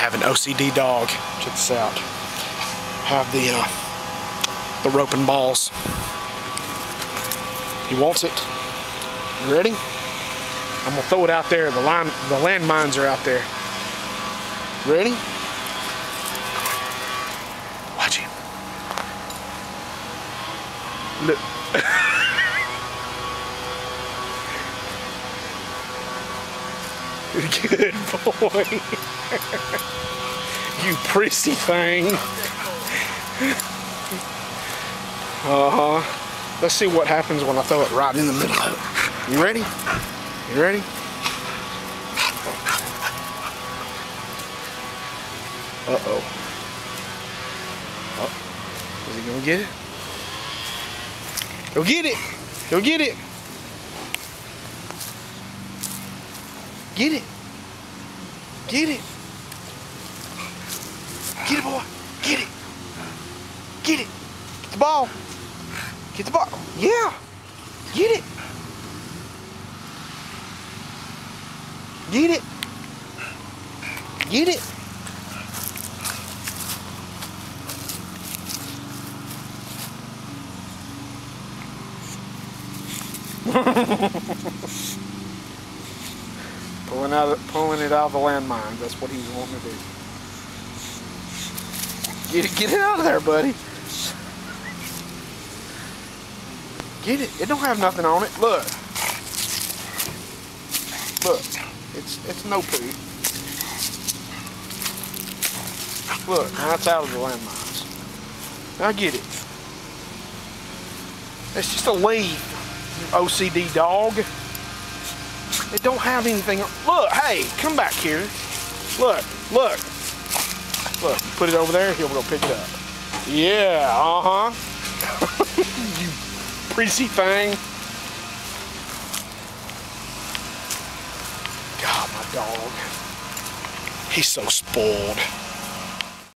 have an OCD dog. Check this out. Have the uh, the rope and balls. He wants it. You ready? I'm gonna throw it out there. The line, the landmines are out there. Ready? Watch him. Look. Good boy. you prissy thing. Uh-huh. Let's see what happens when I throw it right in the middle of. You ready? You ready? Uh-oh. Oh. Is he gonna get it? Go get it! Go get it! Get it! Get it! Get it, boy! Get it! Get it! Get the ball! Get the ball! Yeah! Get it! Get it! Get it! pulling out, pulling it out of the landmine. That's what he's wanting to do. Get it, get it out of there, buddy. Get it. It don't have nothing on it. Look. Look. It's it's no poo. Look, now it's out of the landmines. Now get it. It's just a leaf, OCD dog. It don't have anything. Look, hey, come back here. Look, look. Look, put it over there, he'll go pick it up. Yeah, uh-huh. you prissy thing. God, my dog. He's so spoiled.